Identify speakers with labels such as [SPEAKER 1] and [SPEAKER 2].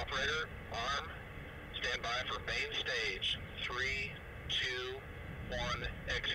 [SPEAKER 1] Operator, arm, stand by for main stage. Three, two, one, execute.